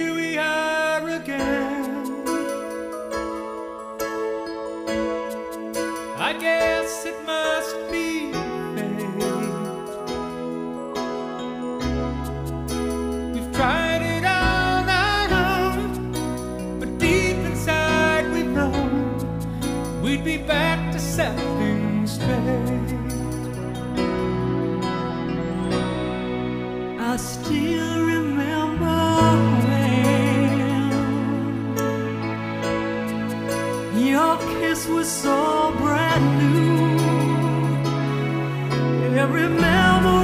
here we are again. I guess it must. was so brand new. Every memory.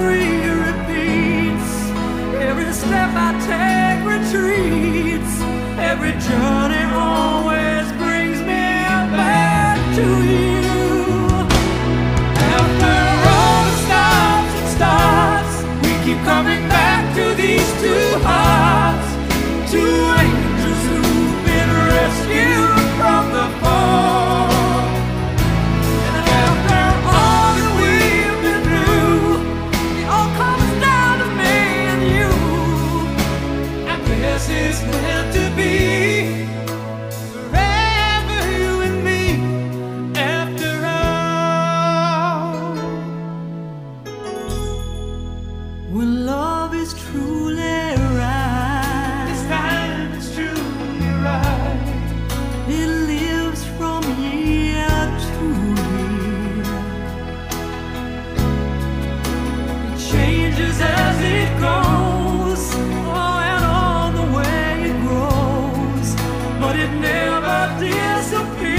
but it never disappears.